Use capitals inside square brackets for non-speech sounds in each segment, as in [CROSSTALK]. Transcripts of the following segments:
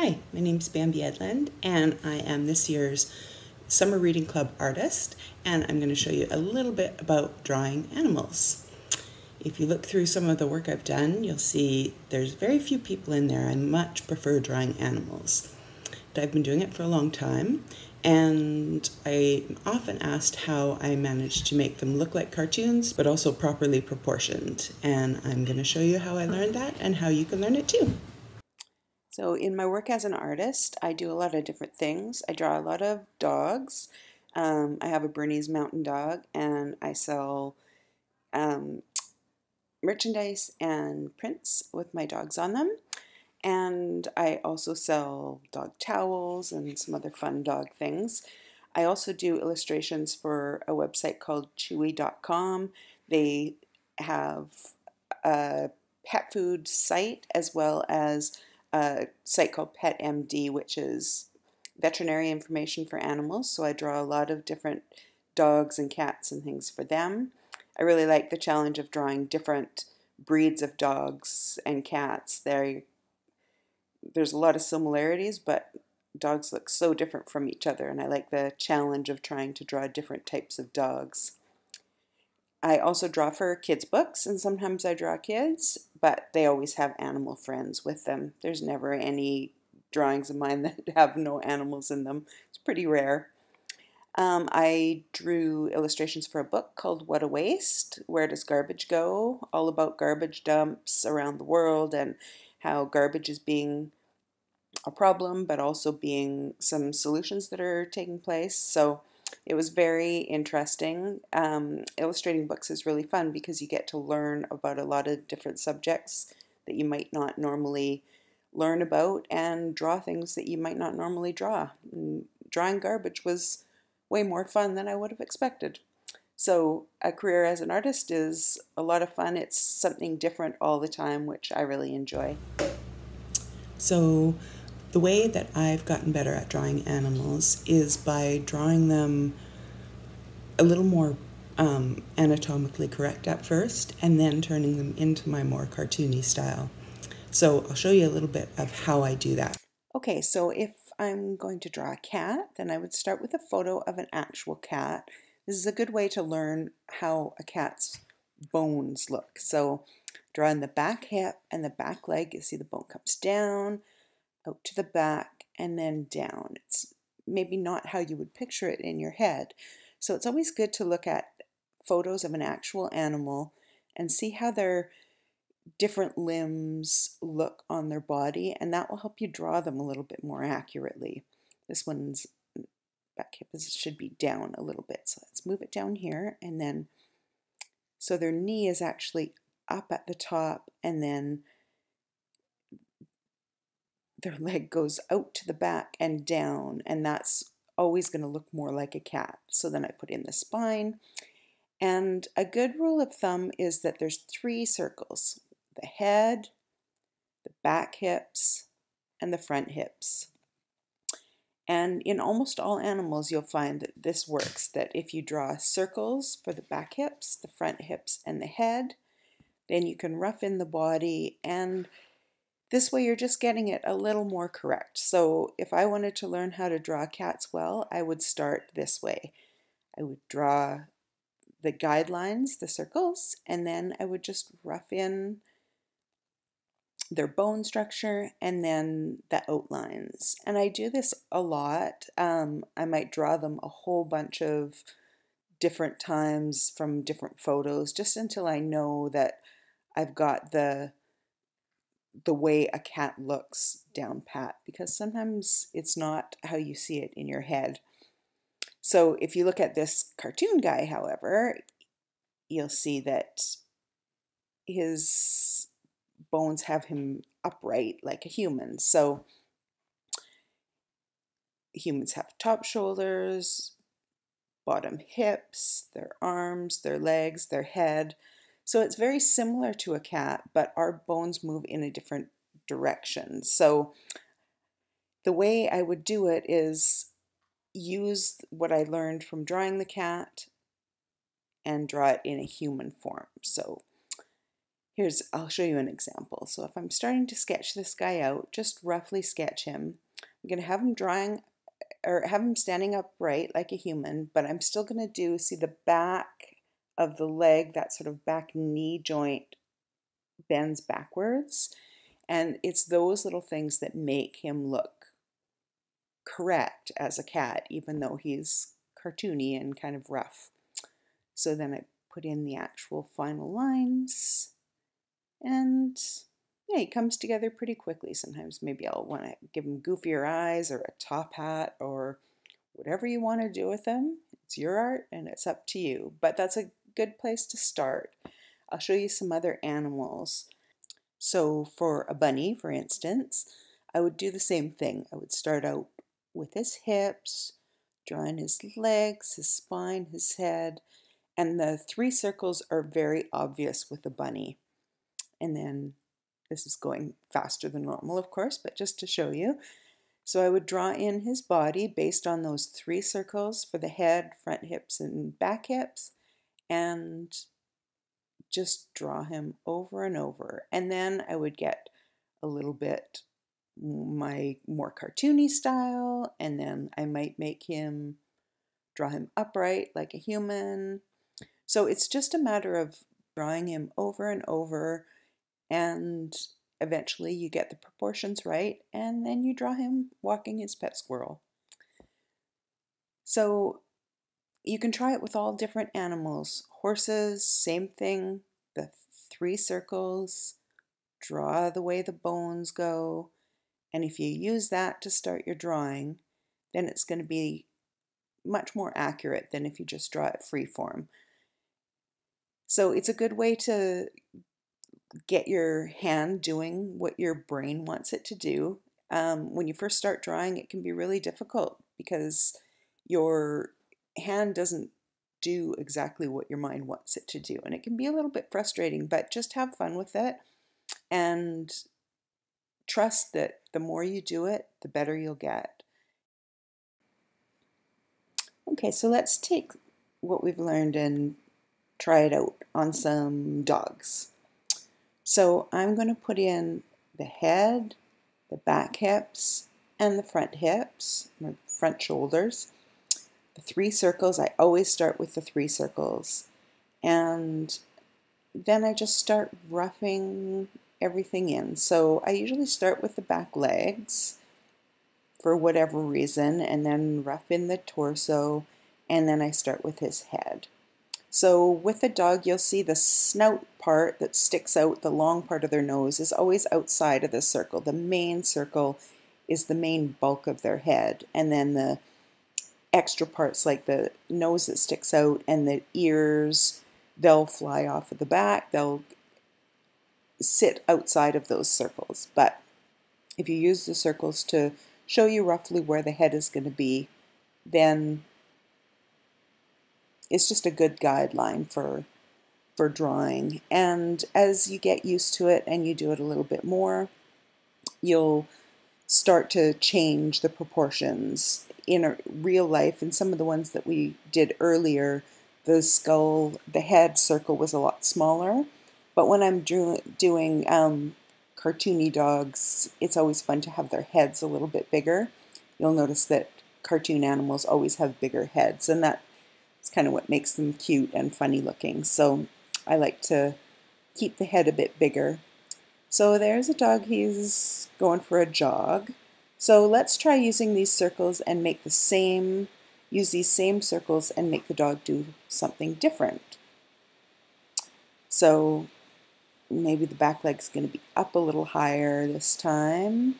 Hi, my name is Bambi Edlund, and I am this year's Summer Reading Club artist, and I'm going to show you a little bit about drawing animals. If you look through some of the work I've done, you'll see there's very few people in there. I much prefer drawing animals. I've been doing it for a long time, and I'm often asked how I managed to make them look like cartoons, but also properly proportioned. And I'm going to show you how I learned that and how you can learn it too. So in my work as an artist, I do a lot of different things. I draw a lot of dogs. Um, I have a Bernese Mountain Dog, and I sell um, merchandise and prints with my dogs on them. And I also sell dog towels and some other fun dog things. I also do illustrations for a website called Chewy.com. They have a pet food site as well as a site called Pet MD, which is veterinary information for animals. So I draw a lot of different dogs and cats and things for them. I really like the challenge of drawing different breeds of dogs and cats. They there's a lot of similarities, but dogs look so different from each other, and I like the challenge of trying to draw different types of dogs. I also draw for kids' books, and sometimes I draw kids, but they always have animal friends with them. There's never any drawings of mine [LAUGHS] that have no animals in them. It's pretty rare. Um, I drew illustrations for a book called What a Waste Where Does Garbage Go? All about garbage dumps around the world and how garbage is being a problem, but also being some solutions that are taking place. So it was very interesting. Um, illustrating books is really fun because you get to learn about a lot of different subjects that you might not normally learn about and draw things that you might not normally draw. And drawing garbage was way more fun than I would have expected. So, a career as an artist is a lot of fun. It's something different all the time, which I really enjoy. So, the way that I've gotten better at drawing animals is by drawing them a little more um, anatomically correct at first and then turning them into my more cartoony style. So, I'll show you a little bit of how I do that. Okay, so if I'm going to draw a cat, then I would start with a photo of an actual cat this is a good way to learn how a cat's bones look. So drawing the back hip and the back leg, you see the bone comes down, out to the back, and then down. It's maybe not how you would picture it in your head. So it's always good to look at photos of an actual animal and see how their different limbs look on their body, and that will help you draw them a little bit more accurately. This one's back hip is, should be down a little bit. So let's move it down here and then so their knee is actually up at the top and then their leg goes out to the back and down and that's always going to look more like a cat. So then I put in the spine and a good rule of thumb is that there's three circles, the head, the back hips, and the front hips. And in almost all animals, you'll find that this works, that if you draw circles for the back hips, the front hips, and the head, then you can rough in the body and this way you're just getting it a little more correct. So if I wanted to learn how to draw cats well, I would start this way. I would draw the guidelines, the circles, and then I would just rough in their bone structure and then the outlines. And I do this a lot. Um, I might draw them a whole bunch of different times from different photos just until I know that I've got the the way a cat looks down pat because sometimes it's not how you see it in your head. So if you look at this cartoon guy, however, you'll see that his bones have him upright like a human. So humans have top shoulders, bottom hips, their arms, their legs, their head. So it's very similar to a cat, but our bones move in a different direction. So the way I would do it is use what I learned from drawing the cat and draw it in a human form. So Here's, I'll show you an example. So if I'm starting to sketch this guy out, just roughly sketch him. I'm going to have him drawing or have him standing upright like a human, but I'm still going to do, see the back of the leg, that sort of back knee joint bends backwards. And it's those little things that make him look correct as a cat, even though he's cartoony and kind of rough. So then I put in the actual final lines and yeah, he comes together pretty quickly. Sometimes maybe I'll want to give him goofier eyes or a top hat or whatever you want to do with him. It's your art and it's up to you. But that's a good place to start. I'll show you some other animals. So for a bunny, for instance, I would do the same thing. I would start out with his hips, drawing his legs, his spine, his head, and the three circles are very obvious with a bunny. And then this is going faster than normal, of course, but just to show you. So I would draw in his body based on those three circles for the head, front hips, and back hips, and just draw him over and over. And then I would get a little bit my more cartoony style, and then I might make him draw him upright like a human. So it's just a matter of drawing him over and over and eventually you get the proportions right and then you draw him walking his pet squirrel. So you can try it with all different animals. Horses, same thing, the three circles, draw the way the bones go. And if you use that to start your drawing, then it's going to be much more accurate than if you just draw it free form. So it's a good way to get your hand doing what your brain wants it to do. Um, when you first start drawing, it can be really difficult because your hand doesn't do exactly what your mind wants it to do. And it can be a little bit frustrating, but just have fun with it and trust that the more you do it, the better you'll get. Okay, so let's take what we've learned and try it out on some dogs. So I'm going to put in the head, the back hips, and the front hips, front shoulders. The three circles, I always start with the three circles. And then I just start roughing everything in. So I usually start with the back legs for whatever reason, and then rough in the torso, and then I start with his head. So with the dog, you'll see the snout part that sticks out, the long part of their nose, is always outside of the circle. The main circle is the main bulk of their head. And then the extra parts like the nose that sticks out and the ears, they'll fly off of the back. They'll sit outside of those circles. But if you use the circles to show you roughly where the head is going to be, then it's just a good guideline for for drawing. And as you get used to it and you do it a little bit more, you'll start to change the proportions in real life. And some of the ones that we did earlier, the skull, the head circle was a lot smaller. But when I'm do doing um, cartoony dogs, it's always fun to have their heads a little bit bigger. You'll notice that cartoon animals always have bigger heads, and that is kind of what makes them cute and funny looking. So I like to keep the head a bit bigger. So there's a dog, he's going for a jog. So let's try using these circles and make the same, use these same circles and make the dog do something different. So maybe the back leg's going to be up a little higher this time.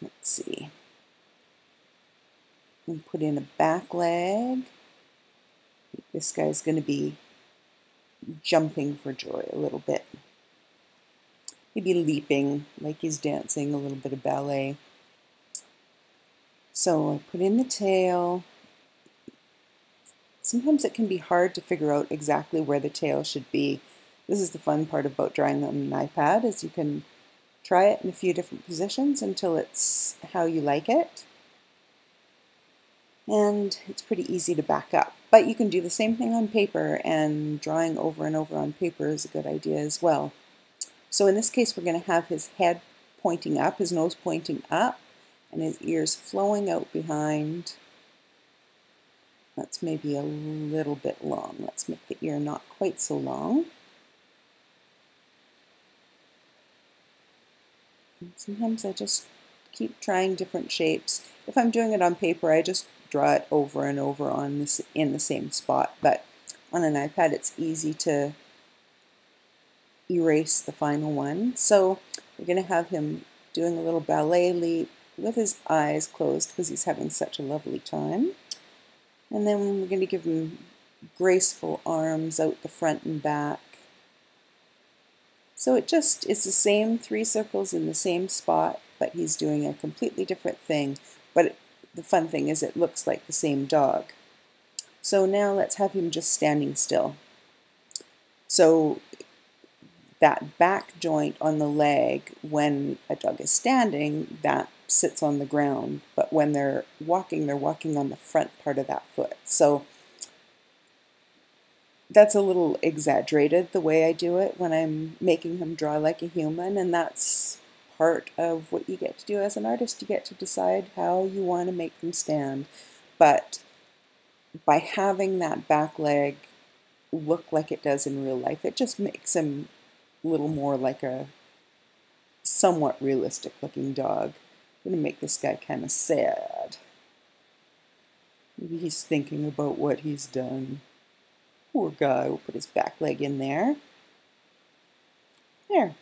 Let's see and put in a back leg. This guy's going to be jumping for joy a little bit. Maybe leaping like he's dancing a little bit of ballet. So I put in the tail. Sometimes it can be hard to figure out exactly where the tail should be. This is the fun part about drawing on an iPad is you can try it in a few different positions until it's how you like it. and it's pretty easy to back up. But you can do the same thing on paper, and drawing over and over on paper is a good idea as well. So in this case, we're going to have his head pointing up, his nose pointing up, and his ears flowing out behind. That's maybe a little bit long. Let's make the ear not quite so long. Sometimes I just keep trying different shapes. If I'm doing it on paper, I just draw it over and over on this in the same spot. But on an iPad, it's easy to erase the final one. So we're going to have him doing a little ballet leap with his eyes closed because he's having such a lovely time. And then we're going to give him graceful arms out the front and back. So it just is the same three circles in the same spot, but he's doing a completely different thing. But the fun thing is it looks like the same dog. So now let's have him just standing still. So that back joint on the leg, when a dog is standing, that sits on the ground. But when they're walking, they're walking on the front part of that foot. So that's a little exaggerated the way I do it when I'm making him draw like a human, and that's part of what you get to do as an artist. You get to decide how you want to make them stand. But by having that back leg look like it does in real life, it just makes him little more like a somewhat realistic looking dog. I'm going to make this guy kind of sad. Maybe he's thinking about what he's done. Poor guy. We'll put his back leg in there. There.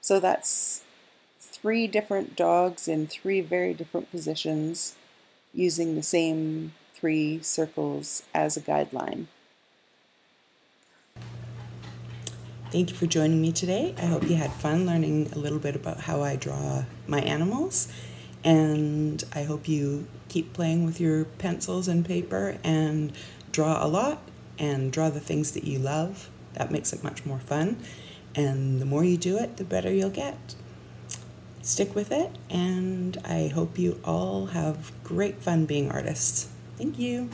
So that's three different dogs in three very different positions using the same three circles as a guideline. Thank you for joining me today. I hope you had fun learning a little bit about how I draw my animals. And I hope you keep playing with your pencils and paper and draw a lot and draw the things that you love. That makes it much more fun. And the more you do it, the better you'll get. Stick with it, and I hope you all have great fun being artists. Thank you.